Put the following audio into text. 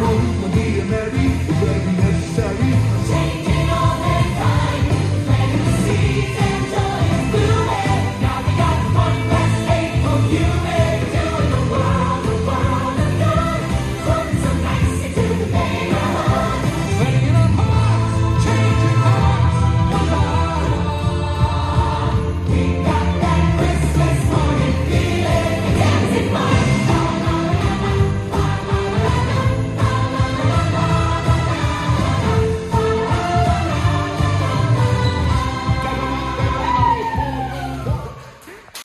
cold.